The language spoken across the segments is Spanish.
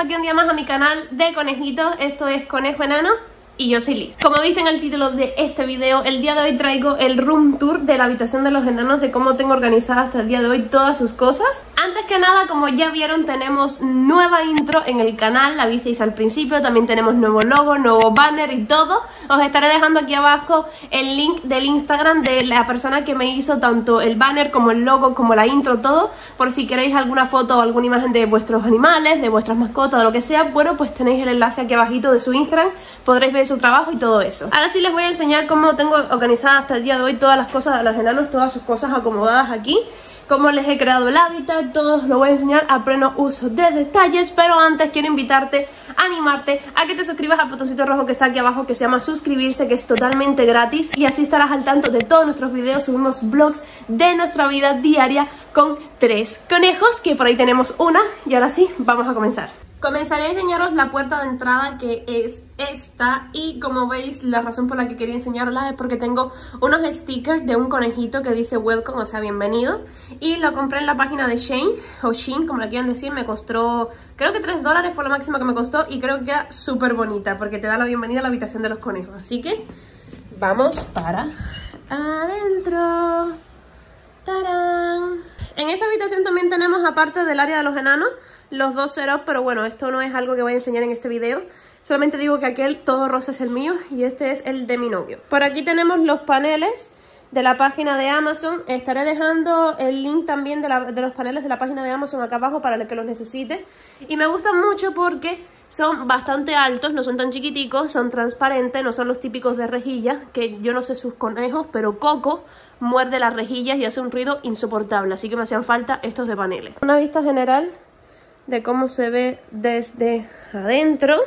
aquí un día más a mi canal de conejitos, esto es Conejo Enano y yo soy Liz. Como viste en el título de este video, el día de hoy traigo el room tour de la habitación de los enanos, de cómo tengo organizada hasta el día de hoy todas sus cosas. Antes que nada, como ya vieron, tenemos nueva intro en el canal, la visteis al principio, también tenemos nuevo logo, nuevo banner y todo. Os estaré dejando aquí abajo el link del Instagram de la persona que me hizo tanto el banner como el logo, como la intro, todo, por si queréis alguna foto o alguna imagen de vuestros animales, de vuestras mascotas, de lo que sea, bueno, pues tenéis el enlace aquí abajito de su Instagram, podréis ver su trabajo y todo eso. Ahora sí les voy a enseñar cómo tengo organizada hasta el día de hoy todas las cosas de los enanos, todas sus cosas acomodadas aquí. Cómo les he creado el hábitat, todo lo voy a enseñar. A pleno uso de detalles, pero antes quiero invitarte, animarte a que te suscribas al botoncito rojo que está aquí abajo que se llama suscribirse, que es totalmente gratis. Y así estarás al tanto de todos nuestros videos, subimos vlogs de nuestra vida diaria con tres conejos, que por ahí tenemos una. Y ahora sí, vamos a comenzar. Comenzaré a enseñaros la puerta de entrada que es esta y como veis la razón por la que quería enseñarla es porque tengo unos stickers de un conejito que dice welcome, o sea bienvenido y lo compré en la página de Shane o Sheen como la quieran decir, me costó creo que 3 dólares fue lo máximo que me costó y creo que queda súper bonita porque te da la bienvenida a la habitación de los conejos. Así que vamos para adentro. ¡Tarán! En esta habitación también tenemos aparte del área de los enanos los dos ceros, pero bueno, esto no es algo que voy a enseñar en este video. Solamente digo que aquel todo rosa es el mío y este es el de mi novio. Por aquí tenemos los paneles de la página de Amazon. Estaré dejando el link también de, los paneles de la página de Amazon acá abajo para el que los necesite. Y me gustan mucho porque son bastante altos, no son tan chiquiticos, son transparentes, no son los típicos de rejilla, que yo no sé sus conejos, pero Coco muerde las rejillas y hace un ruido insoportable, así que me hacían falta estos de paneles. Una vista general de cómo se ve desde adentro.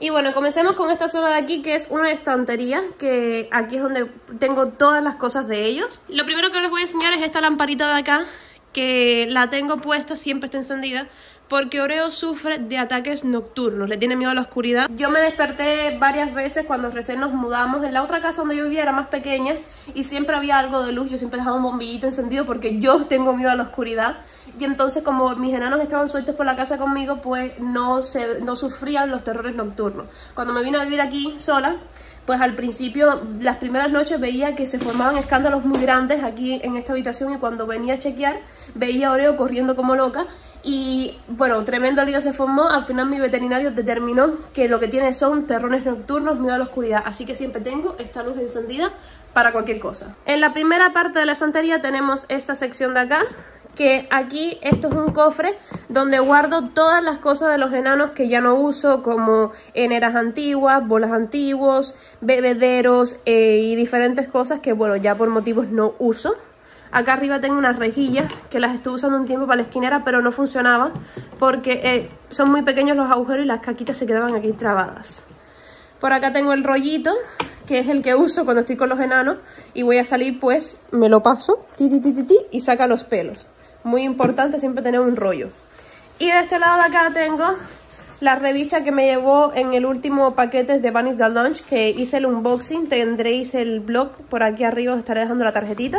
Y bueno, comencemos con esta zona de aquí que es una estantería, que aquí es donde tengo todas las cosas de ellos. Lo primero que les voy a enseñar es esta lamparita de acá, que la tengo puesta, siempre está encendida, porque Oreo sufre de ataques nocturnos, le tiene miedo a la oscuridad. Yo me desperté varias veces cuando recién nos mudamos. En la otra casa donde yo vivía era más pequeña y siempre había algo de luz. Yo siempre dejaba un bombillito encendido porque yo tengo miedo a la oscuridad. Y entonces como mis enanos estaban sueltos por la casa conmigo, pues no, se, no sufrían los terrores nocturnos. Cuando me vine a vivir aquí sola, pues al principio, las primeras noches veía que se formaban escándalos muy grandes aquí en esta habitación y cuando venía a chequear veía a Oreo corriendo como loca y bueno, tremendo lío se formó, al final mi veterinario determinó que lo que tiene son terrones nocturnos, miedo a la oscuridad, así que siempre tengo esta luz encendida para cualquier cosa. En la primera parte de la santería tenemos esta sección de acá, que aquí esto es un cofre donde guardo todas las cosas de los enanos que ya no uso, como eneras antiguas, bolas antiguos, bebederos eh, y diferentes cosas que, bueno, ya por motivos no uso. Acá arriba tengo unas rejillas que las estuve usando un tiempo para la esquinera, pero no funcionaba porque eh, son muy pequeños los agujeros y las caquitas se quedaban aquí trabadas. Por acá tengo el rollito, que es el que uso cuando estoy con los enanos y voy a salir, pues me lo paso, ti, ti, ti, ti, y saca los pelos muy importante siempre tener un rollo. Y de este lado de acá tengo la revista que me llevó en el último paquete de Vanish the Lunch, que hice el unboxing, tendréis el blog por aquí arriba, os estaré dejando la tarjetita.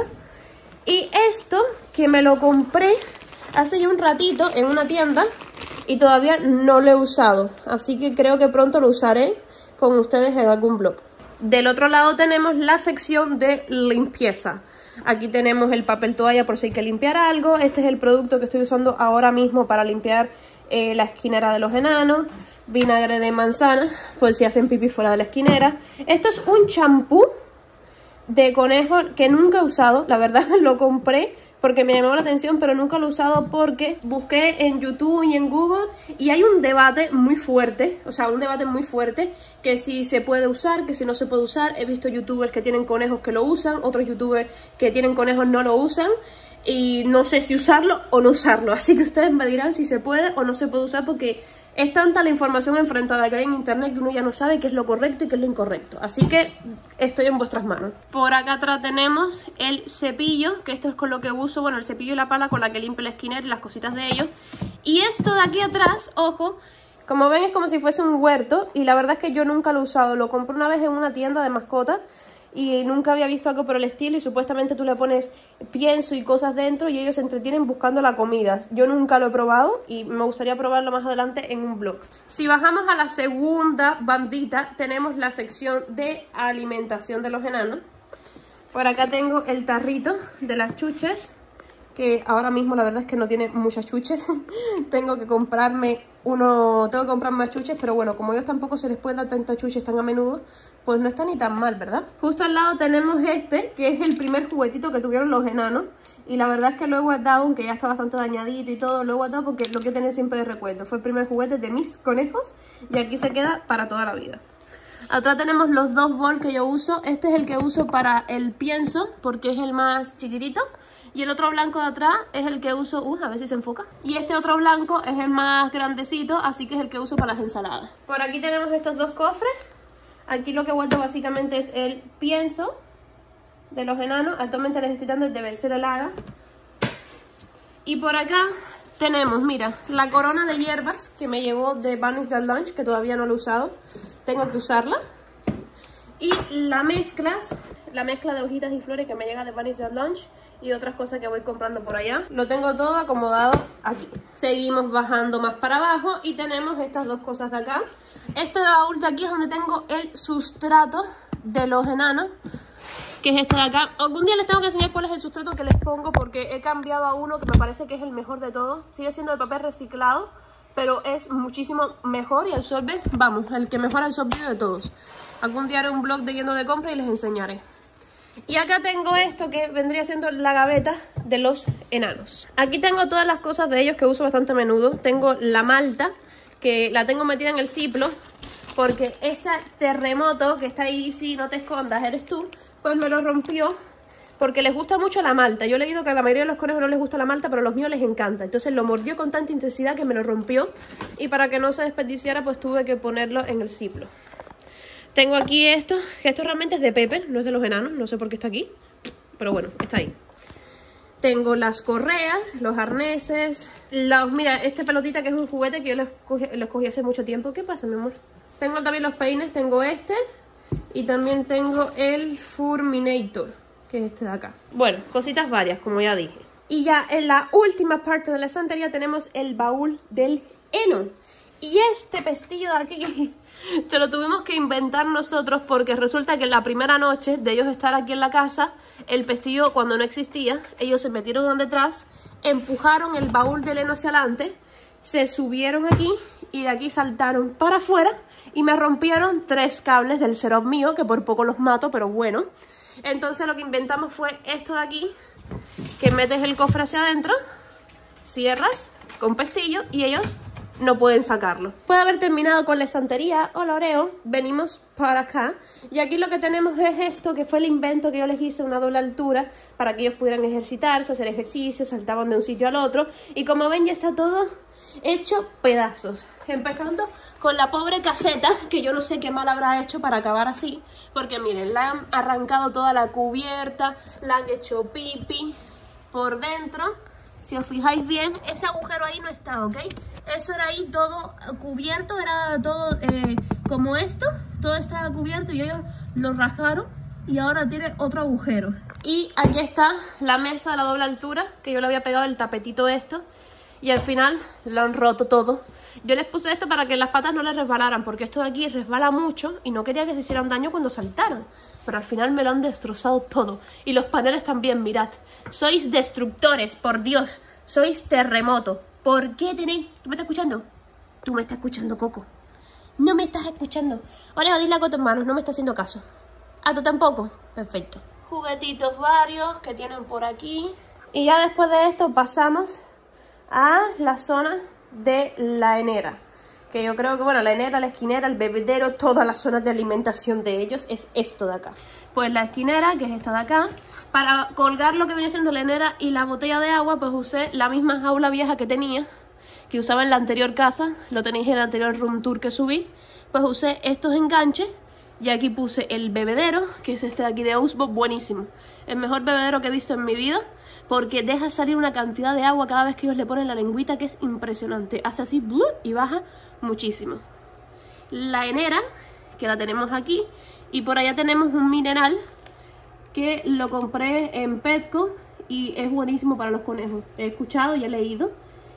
Y esto, que me lo compré hace ya un ratito en una tienda y todavía no lo he usado, así que creo que pronto lo usaré con ustedes en algún blog. Del otro lado tenemos la sección de limpieza. Aquí tenemos el papel toalla por si hay que limpiar algo. Este es el producto que estoy usando ahora mismo para limpiar eh, la esquinera de los enanos. Vinagre de manzana, por si hacen pipí fuera de la esquinera. Esto es un champú de conejo que nunca he usado. La verdad lo compré porque me llamó la atención, pero nunca lo he usado porque busqué en YouTube y en Google y hay un debate muy fuerte, o sea, un debate muy fuerte, que si se puede usar, que si no se puede usar. He visto youtubers que tienen conejos que lo usan, otros youtubers que tienen conejos no lo usan y no sé si usarlo o no usarlo, así que ustedes me dirán si se puede o no se puede usar porque es tanta la información enfrentada que hay en internet que uno ya no sabe qué es lo correcto y qué es lo incorrecto. Así que estoy en vuestras manos. Por acá atrás tenemos el cepillo, que esto es con lo que uso, bueno, el cepillo y la pala con la que limpio el esquinero y las cositas de ellos. Y esto de aquí atrás, ojo, como ven es como si fuese un huerto y la verdad es que yo nunca lo he usado. Lo compré una vez en una tienda de mascotas y nunca había visto algo por el estilo y supuestamente tú le pones pienso y cosas dentro y ellos se entretienen buscando la comida. Yo nunca lo he probado y me gustaría probarlo más adelante en un blog. Si bajamos a la segunda bandita tenemos la sección de alimentación de los enanos. Por acá tengo el tarrito de las chuches que ahora mismo la verdad es que no tiene muchas chuches. tengo que comprarme uno, tengo que comprar más chuches, pero bueno, como ellos tampoco se les puede dar tantas chuches tan a menudo, pues no está ni tan mal, ¿verdad? Justo al lado tenemos este, que es el primer juguetito que tuvieron los enanos. Y la verdad es que lo he guardado, aunque ya está bastante dañadito y todo, lo he guardado porque lo que tener siempre de recuerdo. Fue el primer juguete de mis conejos y aquí se queda para toda la vida. Atrás tenemos los dos bols que yo uso. Este es el que uso para el pienso, porque es el más chiquitito. Y el otro blanco de atrás es el que uso, uh, a ver si se enfoca. Y este otro blanco es el más grandecito, así que es el que uso para las ensaladas. Por aquí tenemos estos dos cofres. Aquí lo que guardo básicamente es el pienso de los enanos. Actualmente les estoy dando el de Bercera Y por acá tenemos, mira, la corona de hierbas que me llegó de Bunny's del Lunch, que todavía no lo he usado. Tengo que usarla. Y la mezclas, la mezcla de hojitas y flores que me llega de del Lunch y otras cosas que voy comprando por allá. Lo tengo todo acomodado aquí. Seguimos bajando más para abajo y tenemos estas dos cosas de acá. Este baúl de aquí es donde tengo el sustrato de los enanos, que es este de acá. Algún día les tengo que enseñar cuál es el sustrato que les pongo porque he cambiado a uno que me parece que es el mejor de todos. Sigue siendo de papel reciclado, pero es muchísimo mejor y absorbe, vamos, el que mejor ha absorbido de todos. Algún día haré un blog de yendo de compra y les enseñaré. Y acá tengo esto que vendría siendo la gaveta de los enanos. Aquí tengo todas las cosas de ellos que uso bastante a menudo. Tengo la malta, que la tengo metida en el ciplo, porque ese terremoto que está ahí, si no te escondas, eres tú, pues me lo rompió porque les gusta mucho la malta. Yo he leído que a la mayoría de los conejos no les gusta la malta, pero a los míos les encanta. Entonces lo mordió con tanta intensidad que me lo rompió. Y para que no se desperdiciara, pues tuve que ponerlo en el ciplo. Tengo aquí esto, que esto realmente es de Pepe, no es de los enanos, no sé por qué está aquí, pero bueno, está ahí. Tengo las correas, los arneses, los, mira, este pelotita que es un juguete que yo lo escogí, hace mucho tiempo. ¿Qué pasa, mi amor? Tengo también los peines, tengo este y también tengo el Furminator, que es este de acá. Bueno, cositas varias, como ya dije. Y ya en la última parte de la estantería tenemos el baúl del heno. Y este pestillo de aquí se lo tuvimos que inventar nosotros porque resulta que la primera noche de ellos estar aquí en la casa, el pestillo cuando no existía, ellos se metieron detrás, empujaron el baúl del heno hacia adelante, se subieron aquí y de aquí saltaron para afuera y me rompieron tres cables del serop mío, que por poco los mato, pero bueno. Entonces lo que inventamos fue esto de aquí, que metes el cofre hacia adentro, cierras con pestillo y ellos no pueden sacarlo. Puede haber terminado con la estantería, hola Oreo, venimos para acá. Y aquí lo que tenemos es esto que fue el invento que yo les hice una doble altura para que ellos pudieran ejercitarse, hacer ejercicio, saltaban de un sitio al otro. Y como ven ya está todo hecho pedazos. Empezando con la pobre caseta, que yo no sé qué mal habrá hecho para acabar así, porque miren, la han arrancado toda la cubierta, la han hecho pipi por dentro si os fijáis bien, ese agujero ahí no está, ¿ok? Eso era ahí todo cubierto, era todo eh, como esto. Todo estaba cubierto y ellos lo rasgaron y ahora tiene otro agujero. Y aquí está la mesa a la doble altura, que yo le había pegado el tapetito esto. Y al final lo han roto todo. Yo les puse esto para que las patas no les resbalaran, porque esto de aquí resbala mucho y no quería que se hicieran daño cuando saltaran. Pero al final me lo han destrozado todo. Y los paneles también, mirad. Sois destructores, por Dios. Sois terremoto. ¿Por qué tenéis...? ¿Tú me estás escuchando? Tú me estás escuchando, Coco. No me estás escuchando. Ahora dile a tus manos, no me está haciendo caso. ¿A tú tampoco? Perfecto. Juguetitos varios que tienen por aquí. Y ya después de esto pasamos a la zona de la enera. Que yo creo que, bueno, la enera, la esquinera, el bebedero, todas las zonas de alimentación de ellos es esto de acá. Pues la esquinera, que es esta de acá, para colgar lo que viene siendo la enera y la botella de agua, pues usé la misma jaula vieja que tenía, que usaba en la anterior casa, lo tenéis en el anterior room tour que subí, pues usé estos enganches y aquí puse el bebedero, que es este de aquí de Ausbo, buenísimo. El mejor bebedero que he visto en mi vida porque deja salir una cantidad de agua cada vez que ellos le ponen la lengüita que es impresionante. Hace así y baja muchísimo. La enera, que la tenemos aquí, y por allá tenemos un mineral que lo compré en Petco y es buenísimo para los conejos. He escuchado y he leído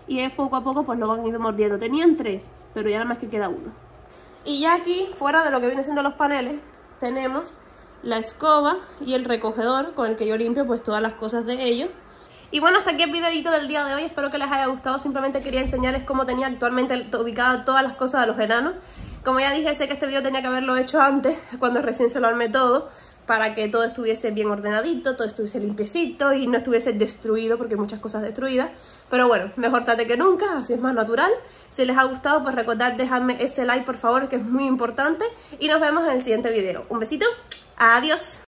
y es poco a poco pues lo van a ir mordiendo. Tenían tres, pero ya nada más que queda uno. Y ya aquí, fuera de lo que viene siendo los paneles, tenemos la escoba y el recogedor con el que yo limpio pues todas las cosas de ellos. Y bueno, hasta aquí el videito del día de hoy, espero que les haya gustado, simplemente quería enseñarles cómo tenía actualmente ubicadas todas las cosas de los enanos. Como ya dije, sé que este video tenía que haberlo hecho antes, cuando recién se lo armé todo, para que todo estuviese bien ordenadito, todo estuviese limpiecito y no estuviese destruido, porque hay muchas cosas destruidas. Pero bueno, mejor tarde que nunca, así es más natural. Si les ha gustado, pues recordad dejarme ese like, por favor, que es muy importante. Y nos vemos en el siguiente video. Un besito, adiós.